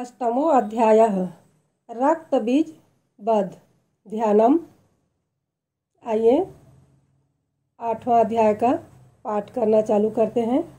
अष्टमो अध्यायः। रक्तबीज वध ध्यानम। आइए, आठवां अध्याय का पाठ करना चालू करते हैं।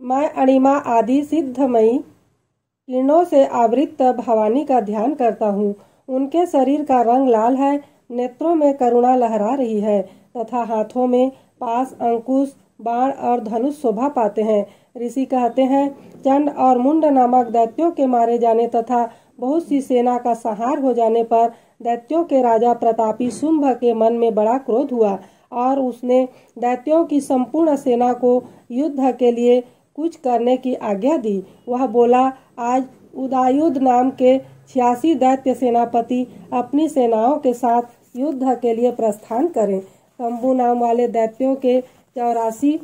मैं अणिमा आदि सिद्धमयी, किरणों से आवृत भवानी का ध्यान करता हूँ। उनके शरीर का रंग लाल है, नेत्रों में करुणा लहरा रही है, तथा हाथों में पास अंकुश बाण और धनुष शोभा पाते हैं। ऋषि कहते हैं, चंड और मुंड नामक दैत्यों के मारे जाने तथा बहुत सी सेना का सहार हो जाने पर दैत्यों के राजा प्रतापी शुंभ के मन में बड़ा क्रोध हुआ और उसने दैत्यों की संपूर्ण सेना को युद्ध के लिए कुछ करने की आज्ञा दी। वह बोला, आज उदायुध नाम के छियासी दैत्य सेनापति अपनी सेनाओं के साथ युद्ध के लिए प्रस्थान करें। शंभु नाम वाले दैत्यों के चौरासी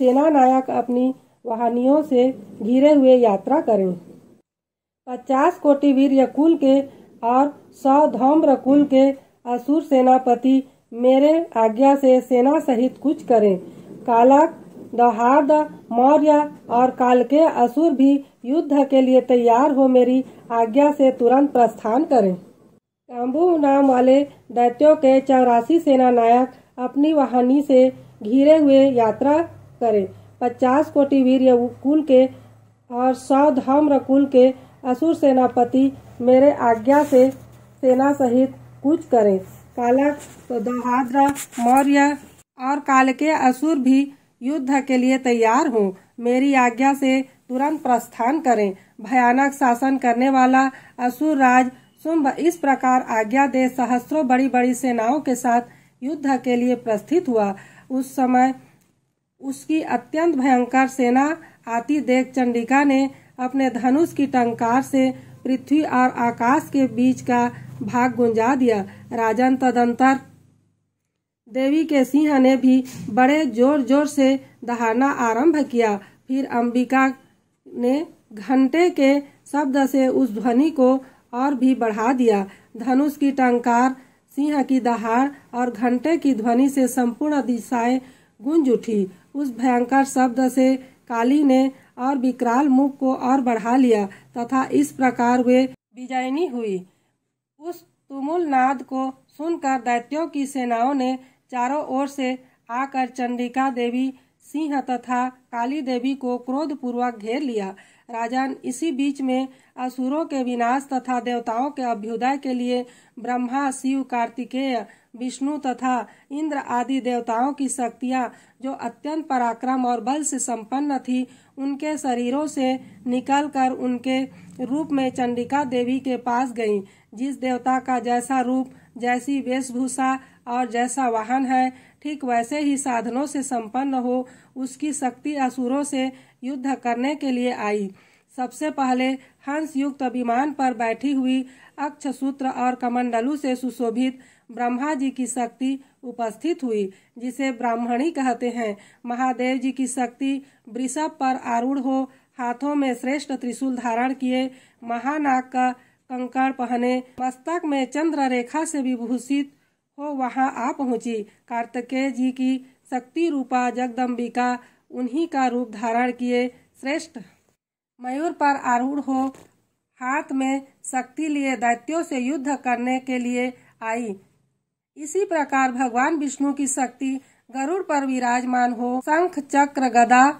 सेना नायक अपनी वाहनियों से घिरे हुए यात्रा करें। पचास कोटि वीर कुल के और सौ धौम्र कुल के असुर सेनापति मेरे आज्ञा से सेना सहित कुछ करें। कालक दहाद मौर्य और काल के असुर भी युद्ध के लिए तैयार हो मेरी आज्ञा से तुरंत प्रस्थान करें। काम्बू नाम वाले दैत्यों के चौरासी सेना नायक अपनी वाहनी से घिरे हुए यात्रा करें। पचास कोटि वीर कुल के और सौ धम्र कुल के असुर सेनापति मेरे आज्ञा से सेना सहित कुछ करें। कालक तो दहाद्र मौर्य और काल के असुर भी युद्ध के लिए तैयार हों। मेरी आज्ञा से तुरंत प्रस्थान करें। भयानक शासन करने वाला असुर राज शुंभ इस प्रकार आज्ञा दे सहस्त्रों बड़ी बड़ी सेनाओं के साथ युद्ध के लिए प्रस्थित हुआ। उस समय उसकी अत्यंत भयंकर सेना आती देख चंडिका ने अपने धनुष की टंकार से पृथ्वी और आकाश के बीच का भाग गुंजा दिया। राजन तदंतर देवी के सिंह ने भी बड़े ज़ोर ज़ोर से दहाना आरंभ किया। फिर अंबिका ने घंटे के शब्द से उस ध्वनि को और भी बढ़ा दिया। धनुष की टंकार सिंह की दहाड़ और घंटे की ध्वनि से संपूर्ण दिशाएँ गूंज उठी। उस भयंकर शब्द से काली ने और विकराल मुख को और बढ़ा लिया, तथा इस प्रकार वे विजयनी हुई। उस तुमुल नाद को सुनकर दैत्यों की सेनाओं ने चारों ओर से आकर चंडिका देवी सिंह तथा काली देवी को क्रोध पूर्वक घेर लिया। राजन इसी बीच में असुरों के विनाश तथा देवताओं के अभ्युदय के लिए ब्रह्मा, शिव, कार्तिकेय, विष्णु तथा इंद्र आदि देवताओं की शक्तियाँ, जो अत्यंत पराक्रम और बल से संपन्न थी, उनके शरीरों से निकलकर उनके रूप में चंडिका देवी के पास गईं। जिस देवता का जैसा रूप, जैसी वेशभूषा और जैसा वाहन है, ठीक वैसे ही साधनों से संपन्न हो, उसकी शक्ति असुरों से युद्ध करने के लिए आई। सबसे पहले हंस युक्त विमान पर बैठी हुई अक्ष सूत्र और कमंडलू से सुशोभित ब्रह्मा जी की शक्ति उपस्थित हुई, जिसे ब्राह्मणी कहते हैं। महादेव जी की शक्ति वृषभ पर आरूढ़ हो, हाथों में श्रेष्ठ त्रिशूल धारण किए, महानाग का कंकड़ पहने, मस्तक में चंद्र रेखा से विभूषित हो वहाँ आ पहुँची। कार्तिकेय जी की शक्ति रूपा जगदम्बिका उन्हीं का रूप धारण किए। श्रेष्ठ। मयूर पर आरूढ़ हो, हाथ में शक्ति लिए दैत्यों से युद्ध करने के लिए आई। इसी प्रकार भगवान विष्णु की शक्ति गरुड़ पर विराजमान हो, शंख, चक्र, गदा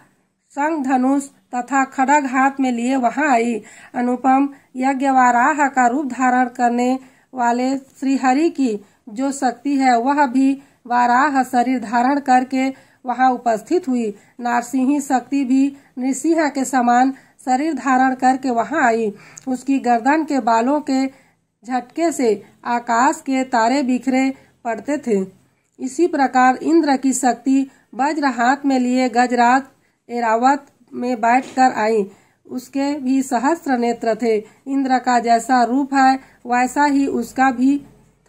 संग धनुष तथा खड़ग हाथ में लिए वहाँ आई। अनुपम यज्ञ वाराह का रूप धारण करने वाले श्रीहरि की जो शक्ति है, वह भी वाराह शरीर धारण करके वहाँ उपस्थित हुई। नारसिंही शक्ति भी नृसिंह के समान शरीर धारण करके वहाँ आई। उसकी गर्दन के बालों के झटके से आकाश के तारे बिखरे पड़ते थे। इसी प्रकार इंद्र की शक्ति वज्र हाथ में लिए गजराज एरावत में बैठकर आई। उसके भी सहस्त्र नेत्र थे। इंद्र का जैसा रूप है, वैसा ही उसका भी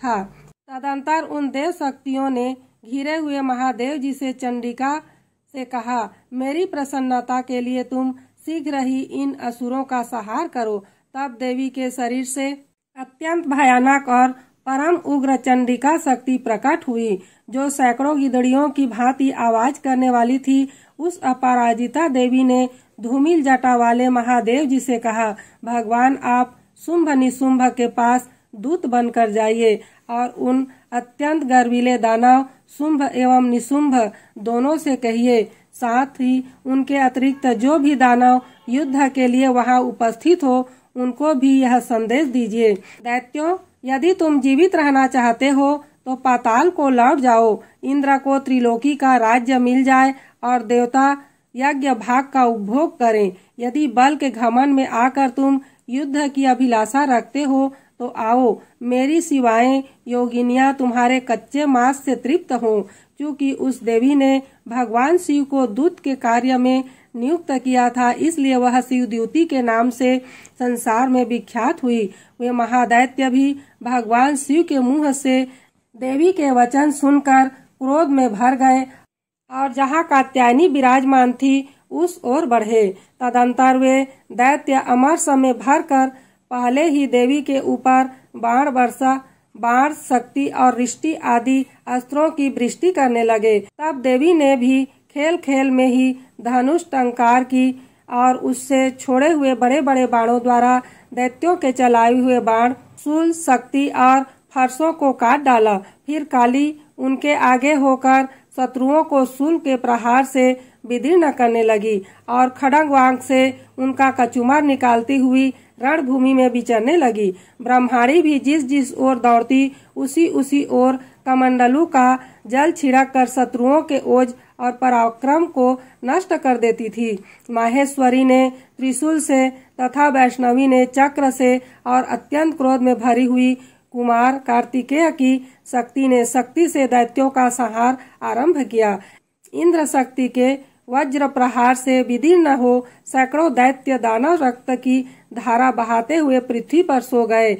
था। तदंतर उन देव शक्तियों ने घिरे हुए महादेव जी से चंडिका से कहा, मेरी प्रसन्नता के लिए तुम शीघ्र ही इन असुरों का सहार करो। तब देवी के शरीर से अत्यंत भयानक और परम उग्र चंडिका शक्ति प्रकट हुई, जो सैकड़ों गिदड़ियों की भांति आवाज़ करने वाली थी। उस अपराजिता देवी ने धूमिल जटा वाले महादेव जी से कहा, भगवान, आप शुंभ निशुंभ के पास दूत बनकर जाइए। और उन अत्यंत गर्वीले दानव शुंभ एवं निशुंभ दोनों से कहिए। साथ ही उनके अतिरिक्त जो भी दानव युद्ध के लिए वहाँ उपस्थित हो, उनको भी यह संदेश दीजिए। दैत्यों, यदि तुम जीवित रहना चाहते हो तो पाताल को लौट जाओ। इंद्र को त्रिलोकी का राज्य मिल जाए और देवता यज्ञ भाग का उपभोग करें। यदि बल के घमन में आकर तुम युद्ध की अभिलाषा रखते हो तो आओ, मेरी सिवाएँ योगिनिया तुम्हारे कच्चे मांस से तृप्त हो। क्योंकि उस देवी ने भगवान शिव को दूत के कार्य में नियुक्त किया था, इसलिए वह शिव द्युति के नाम से संसार में विख्यात हुई। वे महादैत्य भी भगवान शिव के मुँह से देवी के वचन सुनकर क्रोध में भर गए और जहाँ कात्यायनी विराजमान थी, उस ओर बढ़े। तदंतर वे दैत्य अमर समय भर कर पहले ही देवी के ऊपर बाण वर्षा, बाण शक्ति और रिष्टि आदि अस्त्रों की वृष्टि करने लगे। तब देवी ने भी खेल खेल में ही धनुष टंकार की और उससे छोड़े हुए बड़े बड़े बाणों द्वारा दैत्यों के चलाए हुए बाण सूल शक्ति और फरसों को काट डाला। फिर काली उनके आगे होकर शत्रुओं को सूल के प्रहार से विदीर्ण करने लगी और खड़ंग वांग से उनका कचुमार निकालती हुई रणभूमि में विचरने लगी। ब्रह्माणी भी जिस जिस ओर दौड़ती, उसी उसी ओर कमंडलू का जल छिड़क कर शत्रुओं के ओज और पराक्रम को नष्ट कर देती थी। माहेश्वरी ने त्रिशूल से तथा वैष्णवी ने चक्र से और अत्यंत क्रोध में भरी हुई कुमार कार्तिकेय की शक्ति ने शक्ति से दैत्यों का संहार आरंभ किया। इंद्र शक्ति के वज्र प्रहार से विदीर्ण हो, सैकड़ों दैत्य दानव रक्त की धारा बहाते हुए पृथ्वी पर सो गए।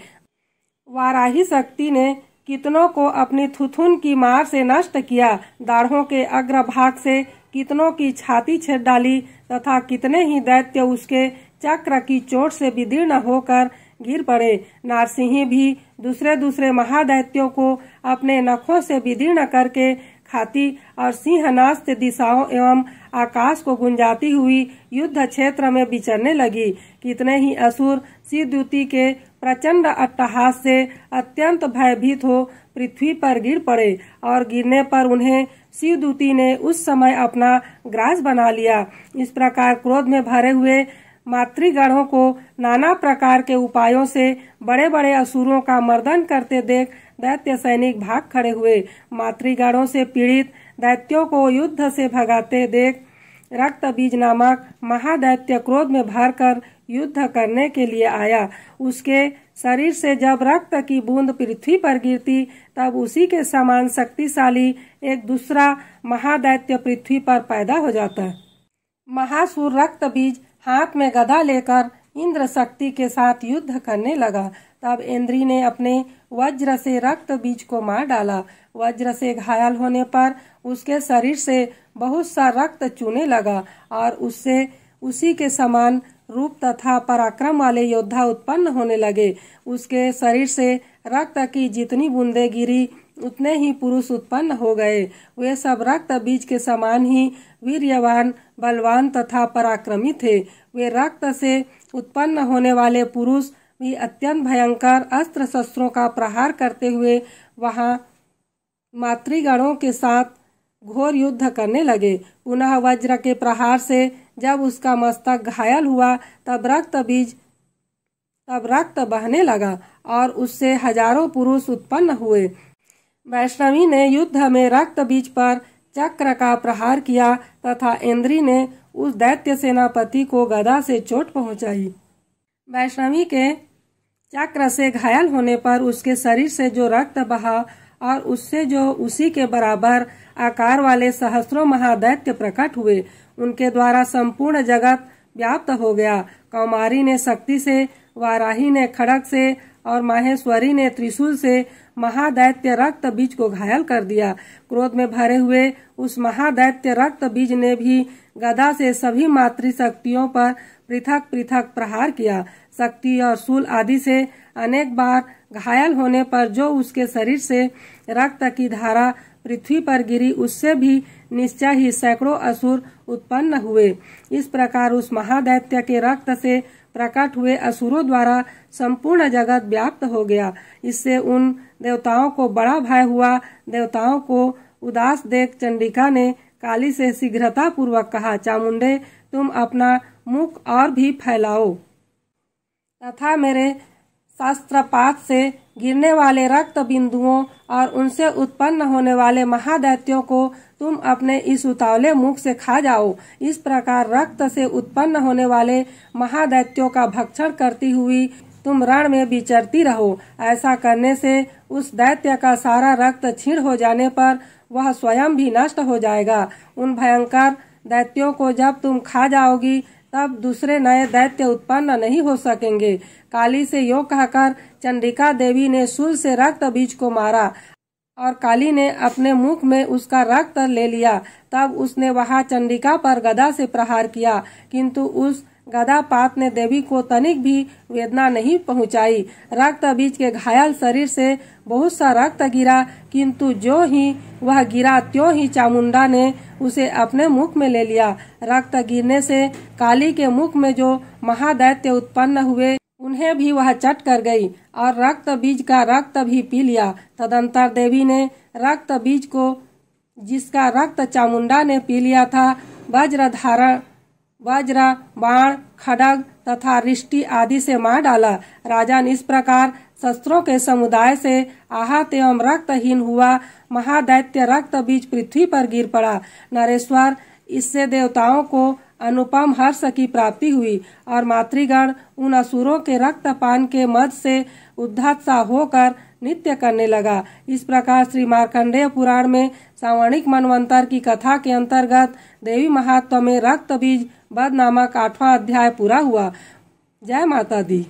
वाराही शक्ति ने कितनों को अपनी थुथुन की मार से नष्ट किया। दाढ़ों के अग्रभाग से कितनों की छाती छेद डाली तथा कितने ही दैत्य उसके चक्र की चोट से विदीर्ण होकर गिर पड़े। नारसिंह भी दूसरे दूसरे महादैत्यों को अपने नखों से विदीर्ण करके खाती और सिंह सिंहनास्त दिशाओं एवं आकाश को गुंजाती हुई युद्ध क्षेत्र में विचरने लगी। कितने ही असुर सिद्धुति के प्रचंड अट्टहास से अत्यंत भयभीत हो पृथ्वी पर गिर पड़े और गिरने पर उन्हें शिव शिवदूती ने उस समय अपना ग्रास बना लिया। इस प्रकार क्रोध में भरे हुए मातृगणों को नाना प्रकार के उपायों से बड़े बड़े असुरों का मर्दन करते देख दैत्य सैनिक भाग खड़े हुए। मातृगणों से पीड़ित दैत्यों को युद्ध से भगाते देख, रक्त बीज नामक महादैत्य क्रोध में भर कर युद्ध करने के लिए आया। उसके शरीर से जब रक्त की बूंद पृथ्वी पर गिरती, तब उसी के समान शक्तिशाली एक दूसरा महादैत्य पृथ्वी पर पैदा हो जाता। महासुर रक्त बीज हाथ में गदा लेकर इंद्र शक्ति के साथ युद्ध करने लगा। तब इंद्री ने अपने वज्र से रक्त बीज को मार डाला। वज्र से घायल होने पर उसके शरीर से बहुत सा रक्त चूने लगा और उससे, उसी के समान रूप तथा पराक्रम वाले योद्धा उत्पन्न होने लगे। उसके शरीर से रक्त की जितनी बूंदे गिरी उतने ही पुरुष उत्पन्न हो गए। वे सब रक्त बीज के समान ही वीरवान बलवान तथा पराक्रमी थे। वे रक्त से उत्पन्न होने वाले पुरुष भी अत्यंत भयंकर अस्त्र शस्त्रों का प्रहार करते हुए वहाँ मातृगणों के साथ घोर युद्ध करने लगे। पुनः वज्र के प्रहार से जब उसका मस्तक घायल हुआ, तब रक्त बीज, तब रक्त बहने लगा और उससे हज़ारों पुरुष उत्पन्न हुए। वैष्णवी ने युद्ध में रक्त बीज पर चक्र का प्रहार किया तथा इंद्री ने उस दैत्य सेनापति को गदा से चोट पहुंचाई। वैष्णवी के चक्र से घायल होने पर उसके शरीर से जो रक्त बहा और उससे जो उसी के बराबर आकार वाले सहस्रों महादैत्य प्रकट हुए, उनके द्वारा संपूर्ण जगत व्याप्त हो गया। कौमारी ने शक्ति से, वाराही ने खड़क से और माहेश्वरी ने त्रिशूल से महादैत्य रक्त बीज को घायल कर दिया। क्रोध में भरे हुए उस महादैत्य रक्त बीज ने भी गदा से सभी मातृ शक्तियों पर पृथक पृथक प्रहार किया। शक्ति और सूल आदि से अनेक बार घायल होने पर जो उसके शरीर से रक्त की धारा पृथ्वी पर गिरी, उससे भी निश्चय ही सैकड़ों असुर उत्पन्न हुए। इस प्रकार उस महादैत्य के रक्त से प्रकट हुए असुरों द्वारा संपूर्ण जगत व्याप्त हो गया। इससे उन देवताओं को बड़ा भय हुआ। देवताओं को उदास देख चंडिका ने काली से शीघ्रता पूर्वक कहा, चामुंडे, तुम अपना मुख और भी फैलाओ। तथा मेरे शास्त्रपात से गिरने वाले रक्त बिंदुओं और उनसे उत्पन्न होने वाले महादैत्यों को तुम अपने इस उतावले मुख से खा जाओ। इस प्रकार रक्त से उत्पन्न होने वाले महादैत्यों का भक्षण करती हुई तुम रण में विचरती रहो। ऐसा करने से उस दैत्य का सारा रक्त छीण हो जाने पर वह स्वयं भी नष्ट हो जाएगा। उन भयंकर दैत्यों को जब तुम खा जाओगी, तब दूसरे नए दैत्य उत्पन्न नहीं हो सकेंगे। काली से यो कहकर चंडिका देवी ने सूल से रक्त बीज को मारा। और काली ने अपने मुख में उसका रक्त ले लिया। तब उसने वहाँ चंडिका पर गदा से प्रहार किया, किंतु उस गदा पात ने देवी को तनिक भी वेदना नहीं पहुंचाई। रक्त बीज के घायल शरीर से बहुत सा रक्त गिरा, किंतु जो ही वह गिरा, त्यों ही चामुंडा ने उसे अपने मुख में ले लिया। रक्त गिरने से काली के मुख में जो महादैत्य उत्पन्न हुए उन्हें भी वह चट कर गई और रक्त बीज का रक्त भी पी लिया। तदंतर देवी ने रक्त बीज को, जिसका रक्त चामुंडा ने पी लिया था वज्र धारण वज्र, बाण, खड़ग तथा रिष्टि आदि से मार डाला। राजन इस प्रकार शस्त्रों के समुदाय से आहत एवं रक्तहीन हुआ। महादैत्य रक्त बीज पृथ्वी पर गिर पड़ा। नरेश्वर, इससे देवताओं को अनुपम हर्ष की प्राप्ति हुई और मातृगण उन असुरों के रक्त पान के मद से उद्धत सा होकर नित्य करने लगा। इस प्रकार श्री मार्कंडेय पुराण में सावणिक मनवंतर की कथा के अंतर्गत देवी महात्मा में रक्त बीज बद नामक आठवां अध्याय पूरा हुआ। जय माता दी।